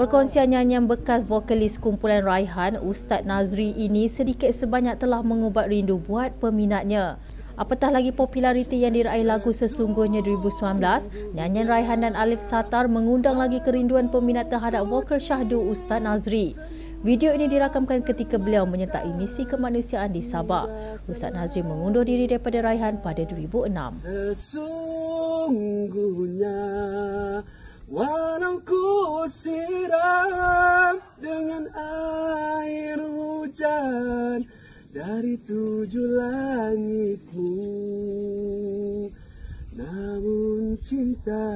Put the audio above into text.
Perkongsian nyanyian bekas vokalis kumpulan Raihan, Ustaz Nazri ini sedikit sebanyak telah mengubat rindu buat peminatnya. Apatah lagi populariti yang diraih lagu sesungguhnya 2019, nyanyian Raihan dan Alif Satar mengundang lagi kerinduan peminat terhadap vokal syahdu Ustaz Nazri. Video ini dirakamkan ketika beliau menyertai misi kemanusiaan di Sabah. Ustaz Nazri mengundur diri daripada Raihan pada 2006. Sesungguhnya Walau siram dengan air hujan dari tujuh langitmu. Namun cinta